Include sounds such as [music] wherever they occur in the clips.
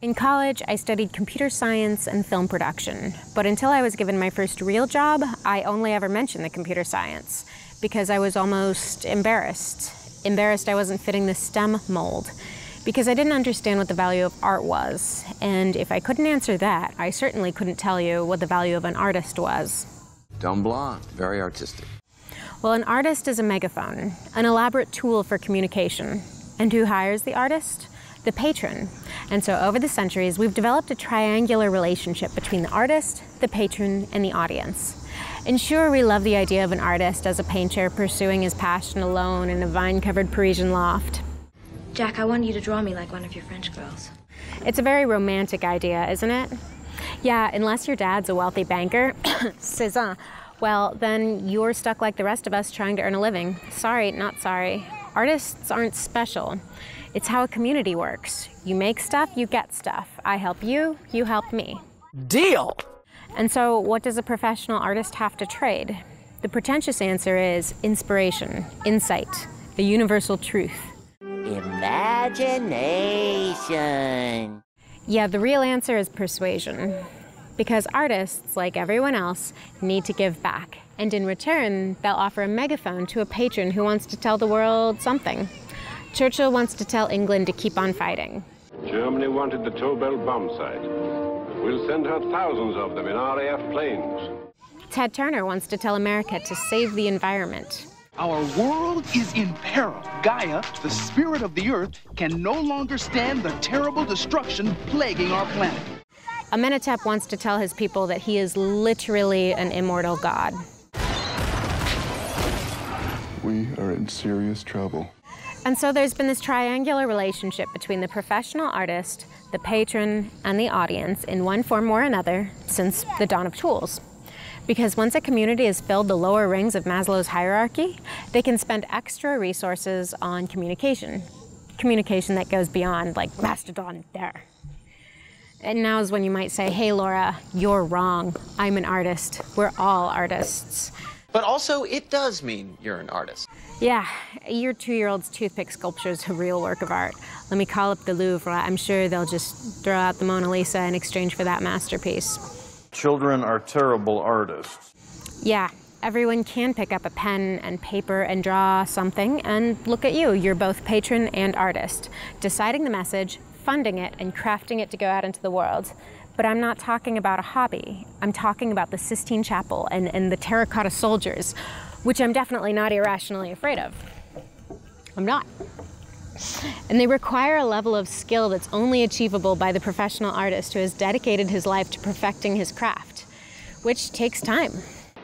In college, I studied computer science and film production, but until I was given my first real job, I only ever mentioned the computer science because I was almost embarrassed. Embarrassed I wasn't fitting the STEM mold because I didn't understand what the value of art was. And if I couldn't answer that, I certainly couldn't tell you what the value of an artist was. Dumb blonde, very artistic. Well, an artist is a megaphone, an elaborate tool for communication. And who hires the artist? The patron. And so over the centuries, we've developed a triangular relationship between the artist, the patron, and the audience. And sure, we love the idea of an artist as a painter pursuing his passion alone in a vine-covered Parisian loft. Jack, I want you to draw me like one of your French girls. It's a very romantic idea, isn't it? Yeah, unless your dad's a wealthy banker, [coughs] Cezanne, well, then you're stuck like the rest of us trying to earn a living. Sorry, not sorry. Artists aren't special. It's how a community works. You make stuff, you get stuff. I help you, you help me. Deal! And so, what does a professional artist have to trade? The pretentious answer is inspiration, insight, the universal truth. Imagination. Yeah, the real answer is persuasion. Because artists, like everyone else, need to give back. And in return, they'll offer a megaphone to a patron who wants to tell the world something. Churchill wants to tell England to keep on fighting. Germany wanted the Tobel bomb site. We'll send her thousands of them in RAF planes. Ted Turner wants to tell America to save the environment. Our world is in peril. Gaia, the spirit of the earth, can no longer stand the terrible destruction plaguing our planet. Amenhotep wants to tell his people that he is literally an immortal god. We are in serious trouble. And so there's been this triangular relationship between the professional artist, the patron, and the audience in one form or another since the dawn of tools. Because once a community has filled the lower rings of Maslow's hierarchy, they can spend extra resources on communication. Communication that goes beyond, like, Mastodon there. And now is when you might say, hey, Laura, you're wrong. I'm an artist. We're all artists. But also, it does mean you're an artist. Yeah, your two year old's toothpick sculpture is a real work of art. Let me call up the Louvre. I'm sure they'll just throw out the Mona Lisa in exchange for that masterpiece. Children are terrible artists. Yeah, everyone can pick up a pen and paper and draw something, and look at you. You're both patron and artist, deciding the message, funding it, and crafting it to go out into the world. But I'm not talking about a hobby. I'm talking about the Sistine Chapel and, and the terracotta soldiers, which I'm definitely not irrationally afraid of. I'm not. And they require a level of skill that's only achievable by the professional artist who has dedicated his life to perfecting his craft, which takes time.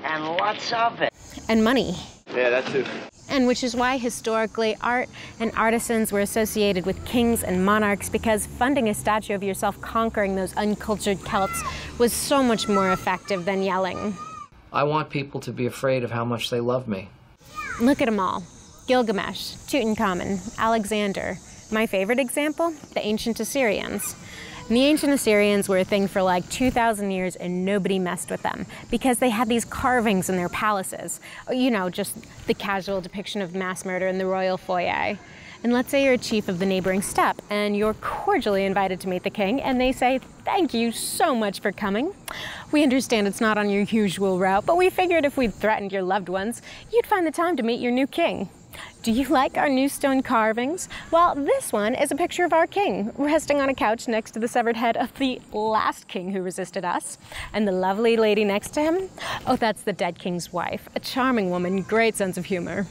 And lots of it. And money. Yeah, that too. And which is why historically art and artisans were associated with kings and monarchs because funding a statue of yourself conquering those uncultured Celts was so much more effective than yelling. I want people to be afraid of how much they love me. Look at them all Gilgamesh, Tutankhamun, Alexander. My favorite example the ancient Assyrians. And the ancient Assyrians were a thing for like 2,000 years and nobody messed with them because they had these carvings in their palaces. You know, just the casual depiction of mass murder in the royal foyer. And let's say you're a chief of the neighboring steppe and you're cordially invited to meet the king, and they say, Thank you so much for coming. We understand it's not on your usual route, but we figured if we'd threatened your loved ones, you'd find the time to meet your new king. Do you like our new stone carvings? Well, this one is a picture of our king, resting on a couch next to the severed head of the last king who resisted us. And the lovely lady next to him? Oh, that's the dead king's wife, a charming woman, great sense of humor.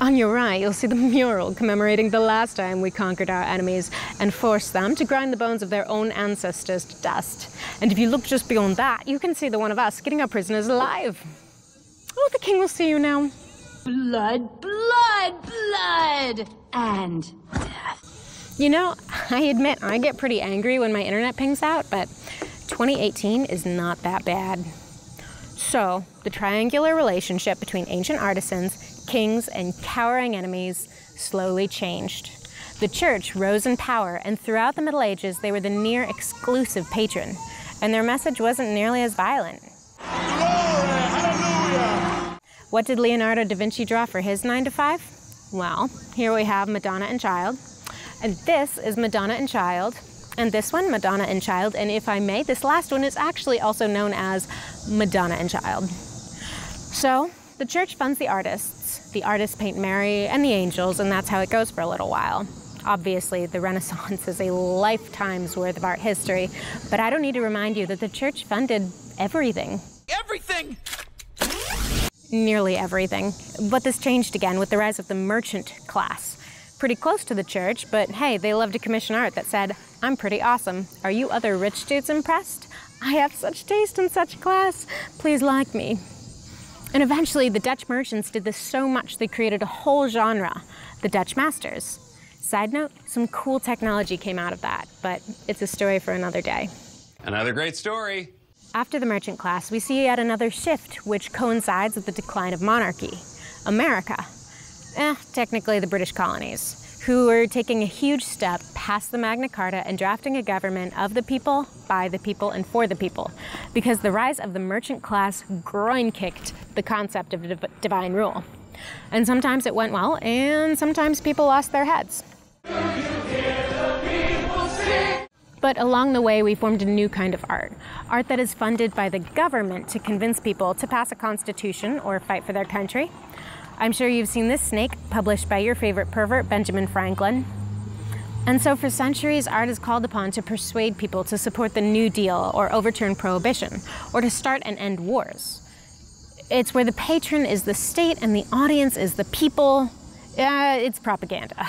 On your right, you'll see the [laughs] mural commemorating the last time we conquered our enemies and forced them to grind the bones of their own ancestors to dust. And if you look just beyond that, you can see the one of us getting our prisoners alive. Oh, the king will see you now. Blood, blood, blood, and death. You know, [laughs] I admit I get pretty angry when my internet pings out, but 2018 is not that bad. So, the triangular relationship between ancient artisans, kings, and cowering enemies slowly changed. The church rose in power, and throughout the Middle Ages, they were the near exclusive patron, and their message wasn't nearly as violent. What did Leonardo da Vinci draw for his 9 to 5? Well, here we have Madonna and Child. And this is Madonna and Child. and this one, Madonna and Child. And if I may, this last one is actually also known as Madonna and Child. So, the church funds the artists. The artists paint Mary and the angels, and that's how it goes for a little while. Obviously, the [laughs] Renaissance is a lifetime's worth of art history, but I don't need to remind you that the church funded everything. Everything! Nearly everything. But this changed again with the rise of the merchant class. Pretty close to the church, but hey, they loved to commission art that said, I'm pretty awesome. Are you other rich dudes impressed? I have such taste and such class. Please like me. And eventually, the Dutch merchants did this so much they created a whole genre, the Dutch masters. Side note, some cool technology came out of that, but it's a story for another day. Another great story. After the merchant class, we see yet another shift, which coincides with the decline of monarchy. America. Eh, technically the British colonies, who were taking a huge step past the Magna Carta and drafting a government of the people, by the people, and for the people, because the rise of the merchant class groin kicked the concept of div- divine rule. And sometimes it went well, and sometimes people lost their heads. But along the way, we formed a new kind of art art that is funded by the government to convince people to pass a constitution or fight for their country. I'm sure you've seen this snake published by your favorite pervert, Benjamin Franklin. And so, for centuries, art is called upon to persuade people to support the New Deal or overturn prohibition or to start and end wars. It's where the patron is the state and the audience is the people. Uh, it's propaganda.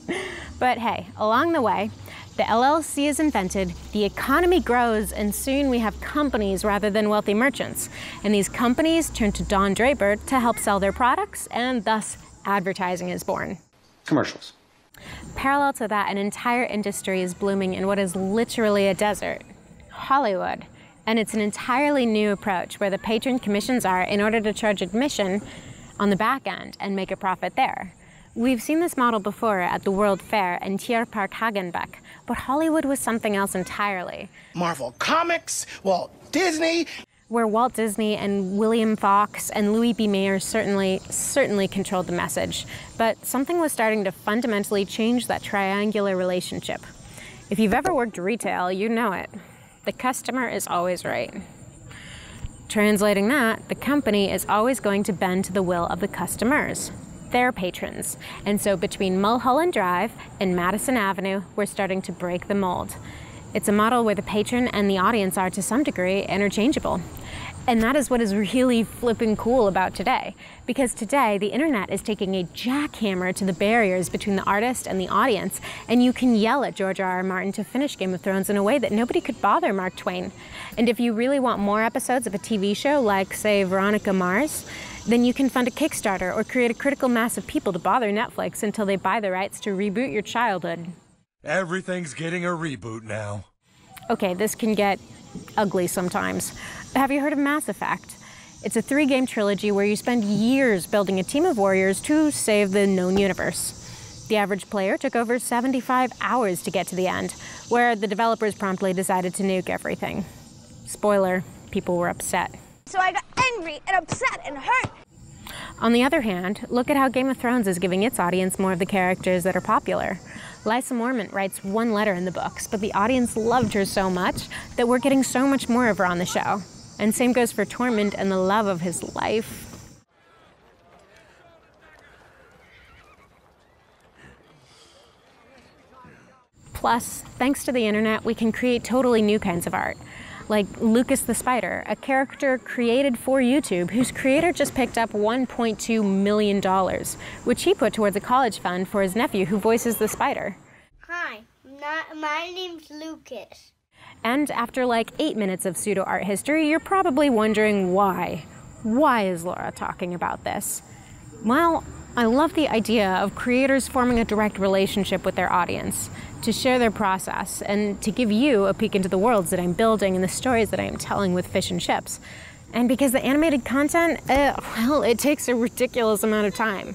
[laughs] but hey, along the way, the LLC is invented, the economy grows, and soon we have companies rather than wealthy merchants. And these companies turn to Don Draper to help sell their products, and thus advertising is born. Commercials. Parallel to that, an entire industry is blooming in what is literally a desert Hollywood. And it's an entirely new approach where the patron commissions are in order to charge admission on the back end and make a profit there. We've seen this model before at the World Fair and Tierpark Hagenbeck, but Hollywood was something else entirely. Marvel Comics, Walt Disney. Where Walt Disney and William Fox and Louis B. Mayer certainly, certainly controlled the message, but something was starting to fundamentally change that triangular relationship. If you've ever worked retail, you know it. The customer is always right. Translating that, the company is always going to bend to the will of the customers, their patrons. And so between Mulholland Drive and Madison Avenue, we're starting to break the mold. It's a model where the patron and the audience are to some degree interchangeable. And that is what is really flipping cool about today. Because today, the internet is taking a jackhammer to the barriers between the artist and the audience, and you can yell at George R. R. Martin to finish Game of Thrones in a way that nobody could bother Mark Twain. And if you really want more episodes of a TV show like, say, Veronica Mars, then you can fund a Kickstarter or create a critical mass of people to bother Netflix until they buy the rights to reboot your childhood. Everything's getting a reboot now. Okay, this can get ugly sometimes. Have you heard of Mass Effect? It's a three game trilogy where you spend years building a team of warriors to save the known universe. The average player took over 75 hours to get to the end, where the developers promptly decided to nuke everything. Spoiler, people were upset. So I got angry and upset and hurt. On the other hand, look at how Game of Thrones is giving its audience more of the characters that are popular. Lysa Mormont writes one letter in the books, but the audience loved her so much that we're getting so much more of her on the show. And same goes for Tormund and the love of his life. Plus, thanks to the internet, we can create totally new kinds of art. Like Lucas the Spider, a character created for YouTube whose creator just picked up $1.2 million, which he put towards a college fund for his nephew who voices the spider. Hi, not, my name's Lucas. And after like eight minutes of pseudo art history, you're probably wondering why. Why is Laura talking about this? Well, I love the idea of creators forming a direct relationship with their audience to share their process and to give you a peek into the worlds that I'm building and the stories that I am telling with Fish and Chips. And because the animated content, uh, well, it takes a ridiculous amount of time.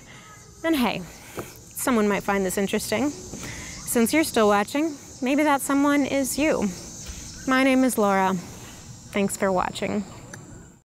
And hey, someone might find this interesting. Since you're still watching, maybe that someone is you. My name is Laura. Thanks for watching.